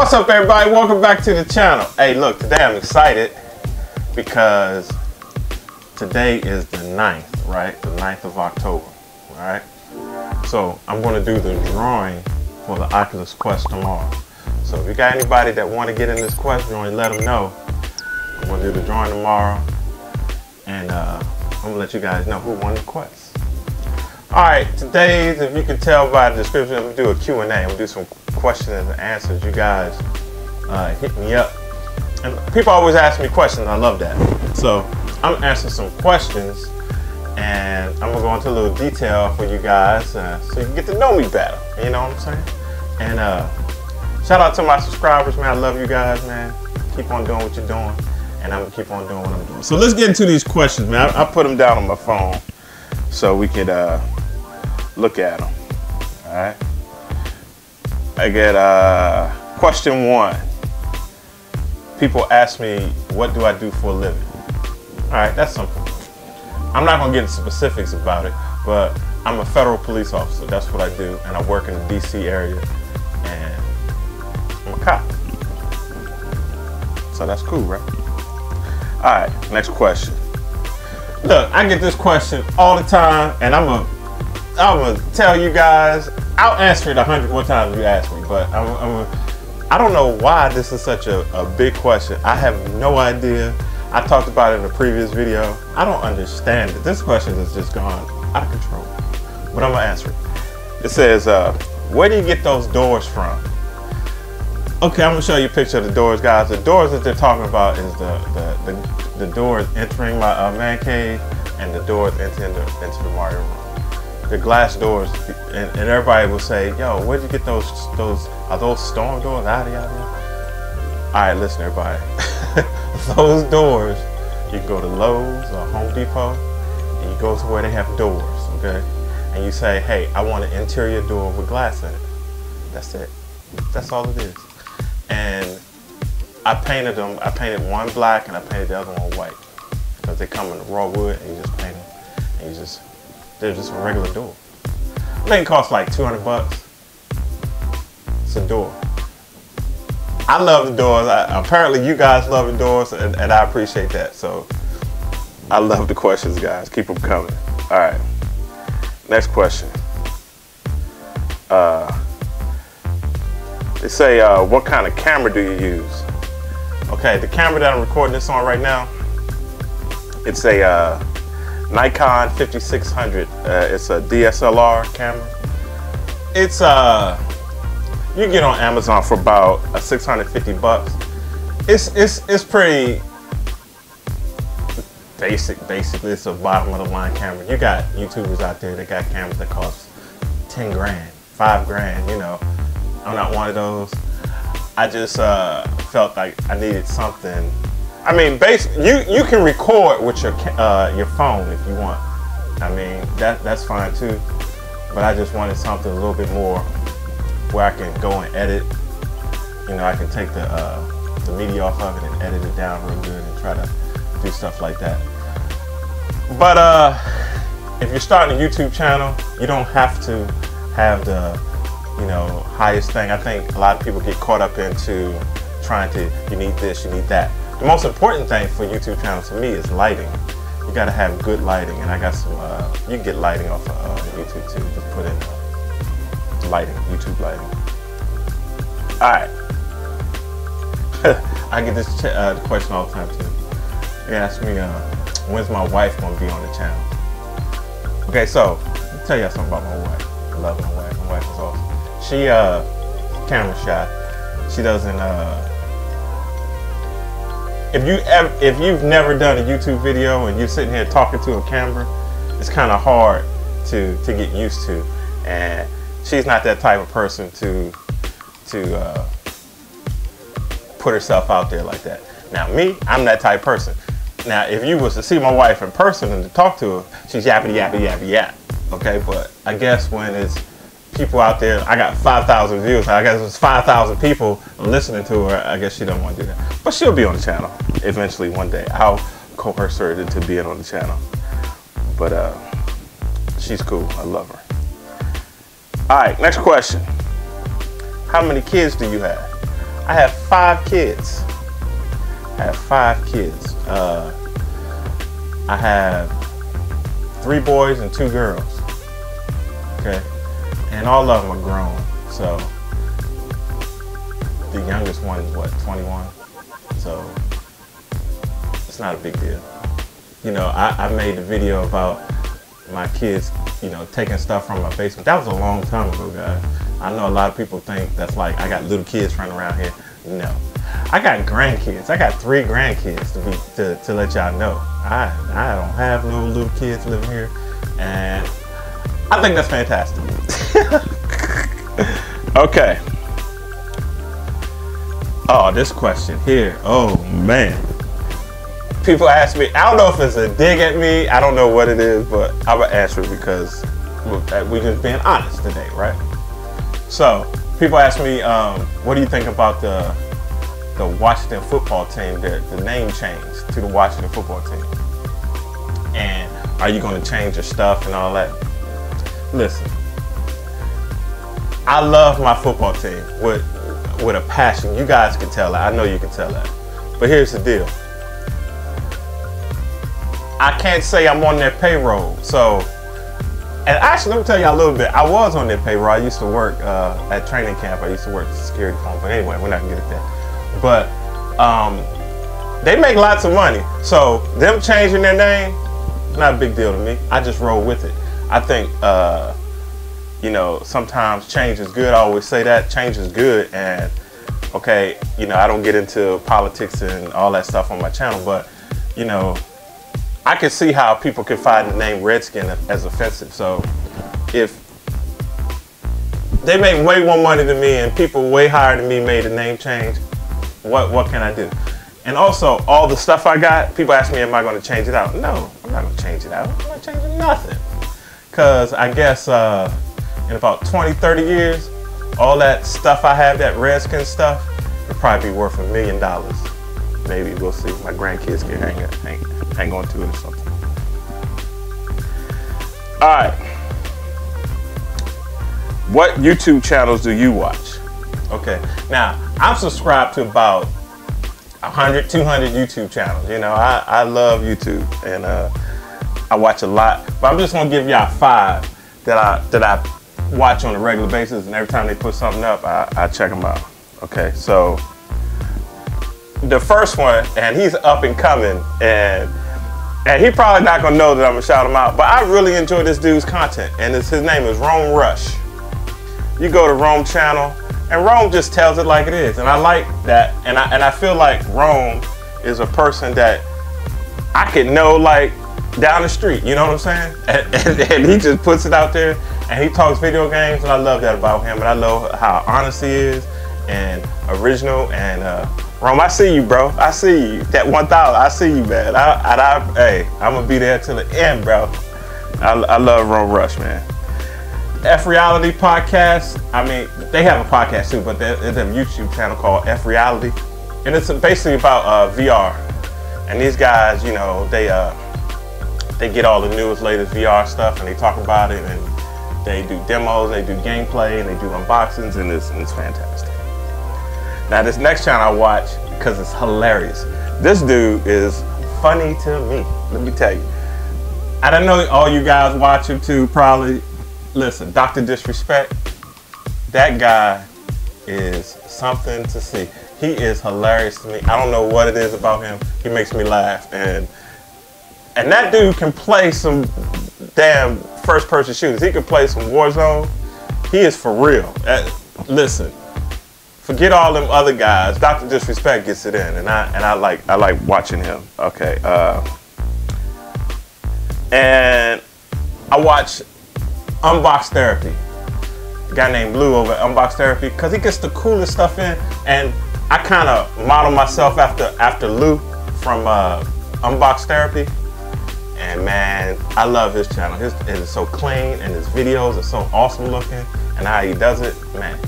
What's up everybody? Welcome back to the channel. Hey look, today I'm excited because today is the 9th, right? The 9th of October, alright? So I'm gonna do the drawing for the Oculus Quest tomorrow. So if you got anybody that wanna get in this Quest drawing, let them know. I'm gonna do the drawing tomorrow and uh, I'm gonna let you guys know who won the Quest. Alright, today's, if you can tell by the description, gonna do a Q&A. Gonna do some questions and answers. You guys uh, hit me up. And people always ask me questions. I love that. So I'm answering some questions and I'm gonna go into a little detail for you guys uh, so you can get to know me better. You know what I'm saying? And uh, shout out to my subscribers, man. I love you guys, man. Keep on doing what you're doing, and I'm gonna keep on doing what I'm doing. So let's get into these questions, man. I, I put them down on my phone so we could uh, look at them. All right. I get uh, question one. People ask me, what do I do for a living? All right, that's simple. I'm not gonna get into specifics about it, but I'm a federal police officer. That's what I do, and I work in the DC area, and I'm a cop. So that's cool, right? All right, next question. Look, I get this question all the time, and I'm gonna, I'm gonna tell you guys. I'll answer it a hundred more times you ask me, but I'm, I'm I don't know why this is such a, a big question. I have no idea. I talked about it in a previous video. I don't understand it. This question has just gone out of control, but I'm gonna answer it. It says, uh, "Where do you get those doors from?" Okay, I'm gonna show you a picture of the doors, guys. The doors that they're talking about is the the, the, the doors entering my uh, man cave and the doors entering the, into the Mario room. The glass doors, and, and everybody will say, "Yo, where'd you get those? Those are those storm doors?" Yada yada. All right, listen, everybody. those doors, you can go to Lowe's or Home Depot, and you go to where they have doors, okay? And you say, "Hey, I want an interior door with glass in it." That's it. That's all it is and I painted them. I painted one black and I painted the other one white because they come in raw wood and you just paint them and you just they're just a regular door. They cost like 200 bucks. It's a door. I love the doors. I, apparently you guys love the doors and, and I appreciate that. So I love the questions, guys. Keep them coming. All right. Next question. Uh, they say, uh, what kind of camera do you use? Okay, the camera that I'm recording this on right now, it's a uh, Nikon 5600. Uh, it's a DSLR camera. It's uh, you get on Amazon for about uh, 650 bucks. It's it's it's pretty basic. Basically, it's a bottom of the line camera. You got YouTubers out there that got cameras that cost 10 grand, five grand. You know, I'm not one of those. I just uh, felt like I needed something. I mean, basically, you you can record with your uh, your phone if you want. I mean, that that's fine too. But I just wanted something a little bit more where I can go and edit. You know, I can take the uh, the media off of it and edit it down real good and try to do stuff like that. But uh, if you're starting a YouTube channel, you don't have to have the you know, highest thing. I think a lot of people get caught up into trying to, you need this, you need that. The most important thing for YouTube channel to me is lighting. You gotta have good lighting, and I got some, uh, you can get lighting off of uh, YouTube too. Just put in lighting, YouTube lighting. All right. I get this uh, question all the time too. They ask me, uh, when's my wife gonna be on the channel? Okay, so, let me tell y'all something about my wife. I love my wife. My wife is awesome. She uh camera shy. She doesn't uh if you ever if you've never done a YouTube video and you're sitting here talking to a camera, it's kind of hard to to get used to. And she's not that type of person to to uh, put herself out there like that. Now me, I'm that type of person. Now if you was to see my wife in person and to talk to her, she's yappity yappity yappity yap. Okay, but I guess when it's people out there. I got 5,000 views. I guess it's 5,000 people listening to her. I guess she don't want to do that. But she'll be on the channel eventually one day. I'll coerce her into being on the channel. But uh, she's cool. I love her. All right, next question. How many kids do you have? I have five kids. I have five kids. Uh, I have three boys and two girls. Okay, and all of them are grown. So the youngest one is what 21. So it's not a big deal. You know, I, I made the video about my kids, you know, taking stuff from my basement. That was a long time ago, guys. I know a lot of people think that's like I got little kids running around here. No, I got grandkids. I got three grandkids to be to, to let y'all know. I I don't have no little kids living here, and I think that's fantastic. okay. Oh, this question here. Oh man. People ask me. I don't know if it's a dig at me. I don't know what it is, but I'm gonna answer it because we're just being honest today, right? So people ask me, um, what do you think about the the Washington football team, the, the name change to the Washington football team? And are you going to change your stuff and all that? Listen, I love my football team with with a passion. You guys can tell that. I know you can tell that. But here's the deal. I can't say I'm on their payroll. So and actually, let me tell you a little bit. I was on their payroll. I used to work uh, at training camp. I used to work at security phone. But anyway, we're not gonna get at that. But um, they make lots of money. So them changing their name, not a big deal to me. I just roll with it. I think, uh, you know, sometimes change is good. I always say that change is good. And okay, you know, I don't get into politics and all that stuff on my channel, but you know, I can see how people can find the name Redskin as offensive. So if they make way more money than me and people way higher than me made a name change, what what can I do? And also, all the stuff I got, people ask me, am I going to change it out? No, I'm not going to change it out. I'm not changing nothing. Because I guess uh, in about 20, 30 years, all that stuff I have, that Redskin stuff, will probably be worth a million dollars. Maybe we'll see. My grandkids can hang, hang, hang on to it or something. All right. What YouTube channels do you watch? Okay. Now, I'm subscribed to about 100, 200 YouTube channels. You know, I, I love YouTube and uh, I watch a lot. But I'm just gonna give y'all five that I that I watch on a regular basis, and every time they put something up, I, I check them out. Okay, so the first one, and he's up and coming, and and he probably not gonna know that I'm gonna shout him out, but I really enjoy this dude's content, and his name is Rome Rush. You go to Rome channel, and Rome just tells it like it is, and I like that, and I and I feel like Rome is a person that I could know like down the street, you know what I'm saying? And, and, and, he just puts it out there, and he talks video games, and I love that about him, and I love how honest he is, and original, and uh, Rome, I see you, bro. I see you. That 1,000, I see you, man. I, and I, hey, I'm gonna be there till the end, bro. I, I love Rome Rush, man. F Reality Podcast. I mean, they have a podcast too, but there's a YouTube channel called F Reality, and it's basically about uh, VR. And these guys, you know, they uh, they get all the newest, latest VR stuff, and they talk about it, and they do demos, they do gameplay, and they do unboxings, and it's, and it's fantastic. Now this next channel I watch because it's hilarious. This dude is funny to me. Let me tell you. I don't know all you guys watch him too. Probably listen, Doctor Disrespect. That guy is something to see. He is hilarious to me. I don't know what it is about him. He makes me laugh, and and that dude can play some damn first-person shooters. He can play some Warzone. He is for real. Uh, listen, forget all them other guys. Doctor Disrespect gets it in, and I and I like I like watching him. Okay, uh, and I watch Unbox Therapy. A guy named Lou over at Unbox Therapy because he gets the coolest stuff in, and I kind of model myself after after Lou from uh, Unbox Therapy. And man, I love his channel. His it is so clean, and his videos are so awesome looking, and how he does it, man.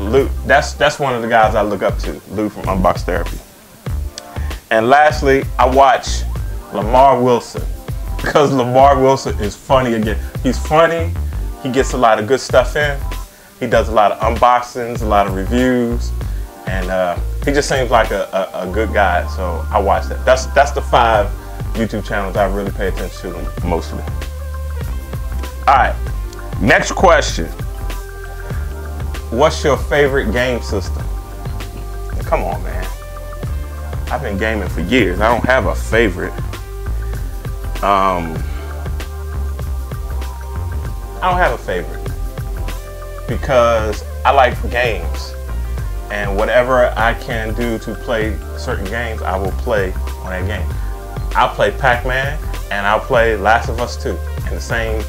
Lou, that's that's one of the guys I look up to, Lou from Unbox Therapy. And lastly, I watch Lamar Wilson because Lamar Wilson is funny again. He's funny. He gets a lot of good stuff in. He does a lot of unboxings, a lot of reviews, and uh, he just seems like a, a, a, good guy. So I watch that. That's that's the five YouTube channels I really pay attention to mostly. All right, next question. What's your favorite game system? Come on, man. I've been gaming for years. I don't have a favorite. Um, I don't have a favorite because I like games. And whatever I can do to play certain games, I will play on that game. I'll play Pac-Man and I'll play Last of Us 2 in the same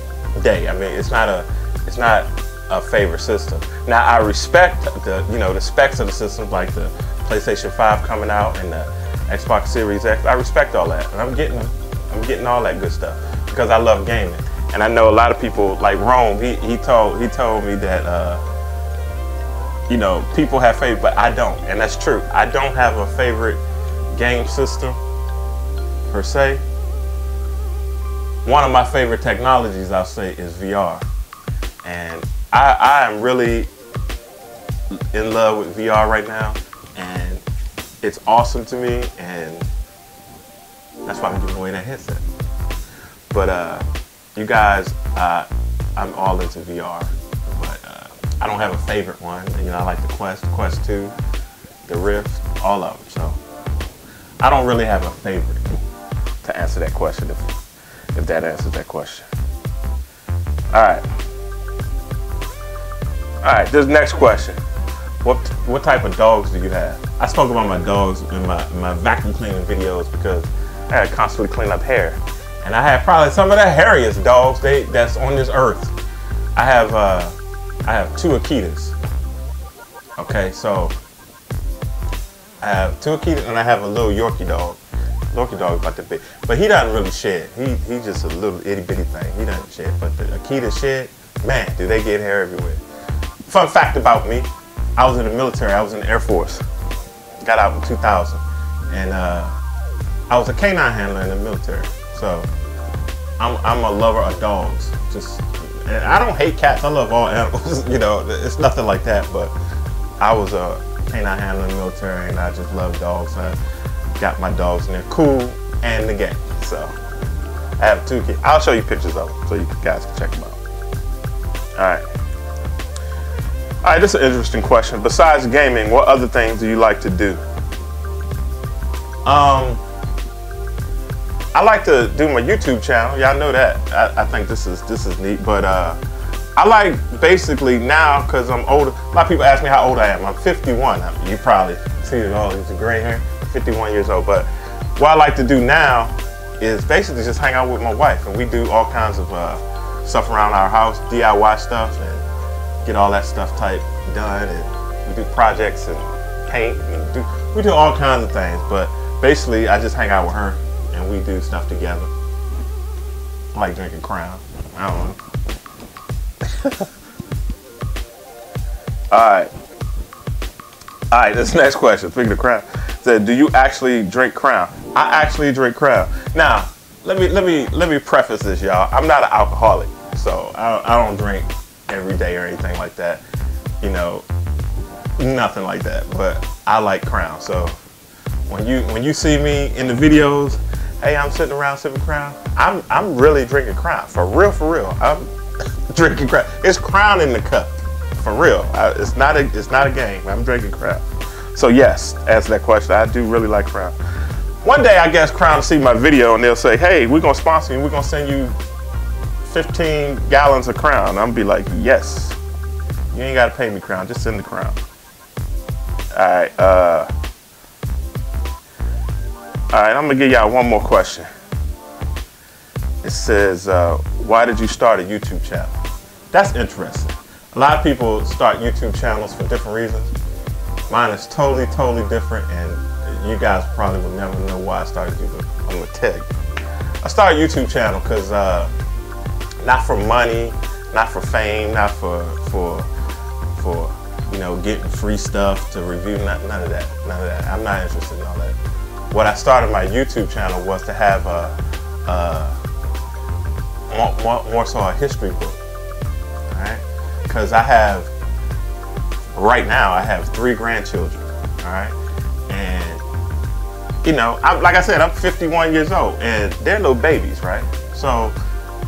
day. I mean, it's not a, it's not a favorite system. Now I respect the, you know, the specs of the systems like the PlayStation 5 coming out and the Xbox Series X. I respect all that, and I'm getting, I'm getting all that good stuff because I love gaming. And I know a lot of people like Rome. He he told he told me that. Uh, you know, people have favorite, but I don't. And that's true. I don't have a favorite game system per se. One of my favorite technologies, I'll say, is VR. And I, I am really in love with VR right now. And it's awesome to me. And that's why I'm giving away that headset. But uh, you guys, uh, I'm all into VR. But uh, I don't have a favorite one. You know, I like the Quest, Quest 2, the Rift, all of them. So I don't really have a favorite to answer that question if, if that answers that question. All right. All right, this next question. What what type of dogs do you have? I spoke about my dogs in my, my vacuum cleaning videos because I had to constantly clean up hair. And I have probably some of the hairiest dogs they, that's on this earth. I have uh, I have two Akitas. Okay, so I have two Akitas and I have a little Yorkie dog. Yorkie dog about the big, but he doesn't really shed. He he's just a little itty bitty thing. He doesn't shed, but the Akita shed. Man, do they get hair everywhere. Fun fact about me: I was in the military. I was in the Air Force. Got out in 2000, and uh, I was a canine handler in the military. So I'm I'm a lover of dogs. Just and I don't hate cats. I love all animals. you know, it's nothing like that. But I was a canine handler in the military, and I just love dogs. I got my dogs, and they're cool and the game. So I have two kids. I'll show you pictures of them so you guys can check them out. All right. All right, this is an interesting question. Besides gaming, what other things do you like to do? Um, I like to do my YouTube channel. Y'all know that. I, I, think this is this is neat. But uh, I like basically now because I'm older. A lot of people ask me how old I am. I'm 51. I mean, you probably see it all. These gray hair. 51 years old. But what I like to do now is basically just hang out with my wife, and we do all kinds of uh, stuff around our house, DIY stuff, and get all that stuff type done. And we do projects and paint and do we do all kinds of things. But basically, I just hang out with her and we do stuff together. I like drinking Crown. I don't know. All right. All right, this next question, speaking of Crown, said, do you actually drink Crown? I actually drink Crown. Now, let me let me let me preface this, y'all. I'm not an alcoholic, so I, I don't drink every day or anything like that. You know, nothing like that. But I like Crown, so when you when you see me in the videos, hey, I'm sitting around sipping Crown. I'm I'm really drinking Crown for real, for real. I'm drinking Crown. It's Crown in the cup, for real. I, it's not a it's not a game. I'm drinking Crown. So yes, answer that question. I do really like Crown. One day, I guess Crown will see my video and they'll say, hey, we're gonna sponsor you. We're gonna send you 15 gallons of Crown. I'm gonna be like, yes. You ain't gotta pay me Crown. Just send the Crown. All right. Uh, all right, I'm gonna give y'all one more question. It says, uh, why did you start a YouTube channel? That's interesting. A lot of people start YouTube channels for different reasons. Mine is totally, totally different, and you guys probably will never know why I started YouTube. I'm gonna tell you. I started YouTube channel because uh, not for money, not for fame, not for for for you know getting free stuff to review. Not, none of that. None of that. I'm not interested in all that what I started my YouTube channel was to have a, a more, more, more, so a history book, right? Because I have, right now, I have three grandchildren, All right, and you know, I'm, like I said, I'm 51 years old, and they're little babies, right? So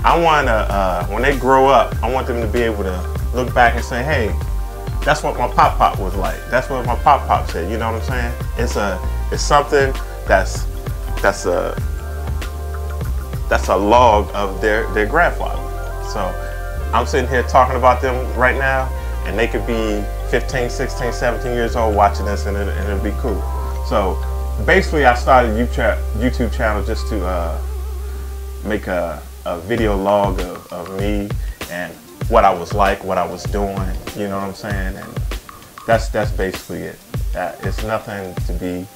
I want to, uh, when they grow up, I want them to be able to look back and say, hey, that's what my pop pop was like. That's what my pop pop said. You know what I'm saying? It's a, it's something that's, that's a, that's a log of their their grandfather. So I'm sitting here talking about them right now, and they could be 15, 16, 17 years old watching this, and, it, it'd be cool. So basically, I started a YouTube channel just to uh, make a, a video log of, of me and what I was like, what I was doing. You know what I'm saying? And that's that's basically it. Uh, it's nothing to be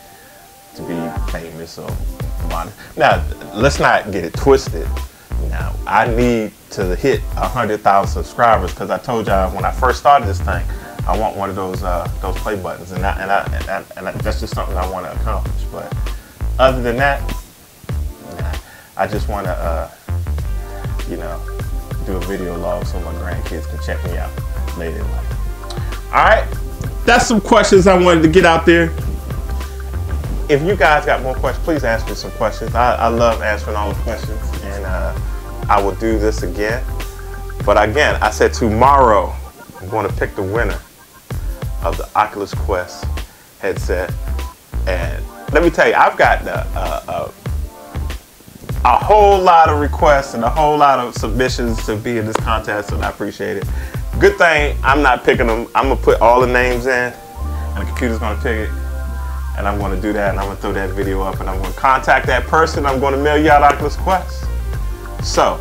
to be famous or money. Now, let's not get it twisted. Now, I need to hit 100,000 subscribers because I told y'all when I first started this thing, I want one of those uh, those play buttons, and, I, and, I, and, I, and I, that's just something I want to accomplish. But other than that, I just want to, uh, you know, do a video log so my grandkids can check me out later in life. All right, that's some questions I wanted to get out there if you guys got more questions, please ask me some questions. I, I love answering all the questions, and uh, I will do this again. But again, I said tomorrow I'm going to pick the winner of the Oculus Quest headset. And let me tell you, I've got a, a, a whole lot of requests and a whole lot of submissions to be in this contest, and I appreciate it. Good thing I'm not picking them. I'm gonna put all the names in, and the computer's gonna pick it and I'm to do that and I'm to throw that video up and I'm to contact that person. I'm to mail you out Oculus Quest. So,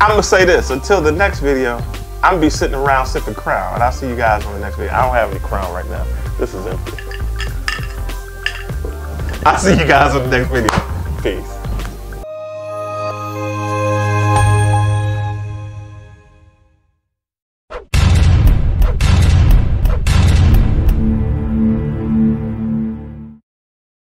I'm to say this until the next video, I'm be sitting around sipping crown and I'll see you guys on the next video. I don't have any crown right now. This is empty. I'll see you guys on the next video. Peace.